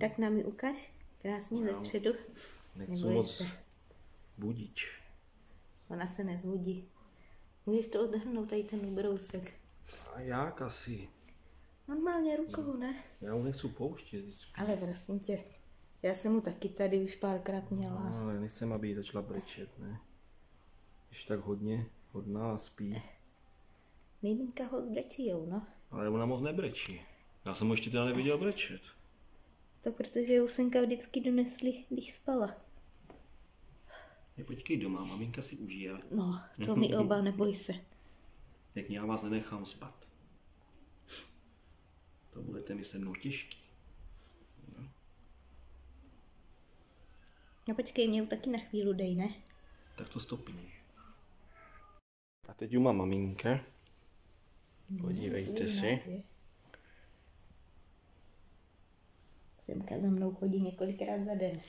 Tak nám ji ukaž. Krásně ze předu. Nechci moc se. budit. Ona se nezbudí. Můžeš to odhrnout, tady ten ubrousek. A jak asi? Normálně rukou, ne? Já ho nechci pouštět vždycky. Ale prosím tě, já jsem mu taky tady už párkrát měla. No, ale nechcem, aby jí začala brečet, ne? Když tak hodně, hodná a spí. Miminka ho brečijou, no. Ale ona moc nebrečí. Já jsem ho ještě teda neviděl brečet. To protože Usenka vždycky donesli, když spala. Je počkej doma, maminka si užije. No, to mi oba, neboj se. Jak já vás nenechám spát. To budete mi se mnou těžký. No počkej, mě taky na chvíli dej, ne? Tak to stopni. A teď ju má maminka. Podívejte si. Semka za mnou chodí několikrát za den.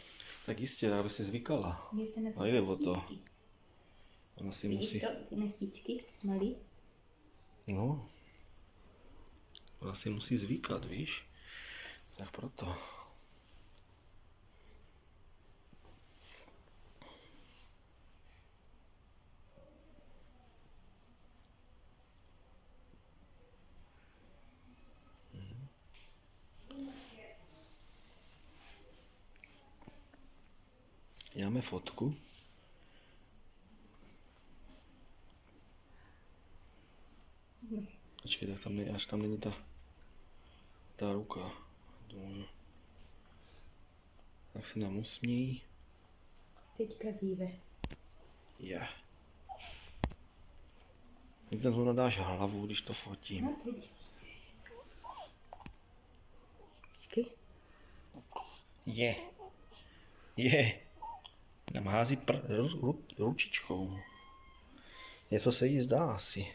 Tak jistě, aby si zvykala. Se na A jde o to. Ona si Vidíš musí... to, ty nechtičky, malý? No. Ona si musí zvykat, víš? Tak proto. Dáme fotku. Počkej, tak tam, ne, až tam není ta, ta ruka. Dole. Tak se nám usmějí. Teďka zíve. Je. Yeah. Jak tam zrovna dáš hlavu, když to fotím. No teď. Je. Je. Nám hází pr- ru, ru, ručičkou. Něco se jí zdá asi.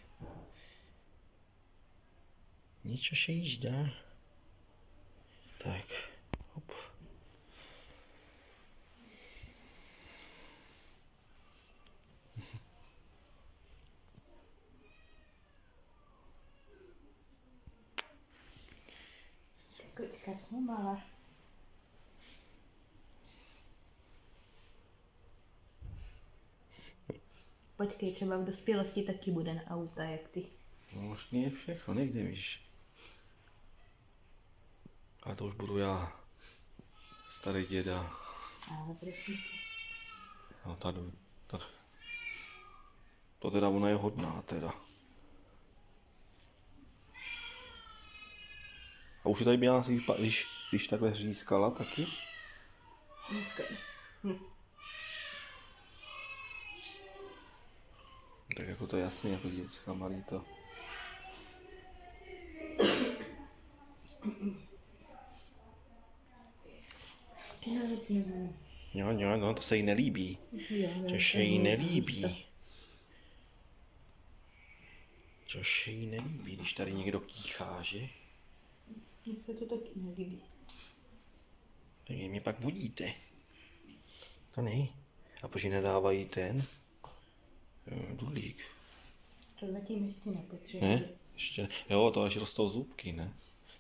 Něco se jí zdá. Tak. Hop. Kočka, co Počkej, třeba v dospělosti taky bude na auta, jak ty. No, možný je všechno, někde víš. A to už budu já. Starý děda. Ale prosím tě. No tady, tak. To teda ona je hodná teda. A už je tady byla, asi, když, když takhle řískala taky? Dneska. Hm. Tak jako to jasný, jako děcka malý to. Jo, jo, no, to se jí nelíbí. To se jí nelíbí. To se jí nelíbí, když tady někdo kýchá, že? Mně se to taky nelíbí. Tak mě pak budíte. To nej. A proč jí nedávají ten? To zatím ještě nepotřebuji. Ne? Ještě, jo, to až rostou zubky, ne?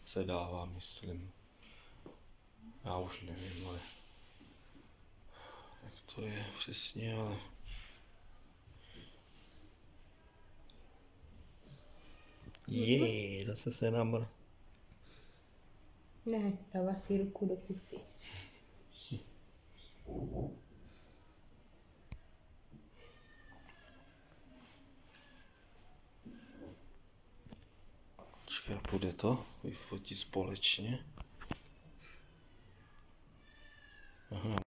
Se dává, myslím. Já už nevím, ale... Jak to je přesně, ale... Je, zase se nám... Ne, dává si ruku do pusy. A půjde to? Vyfotit společně.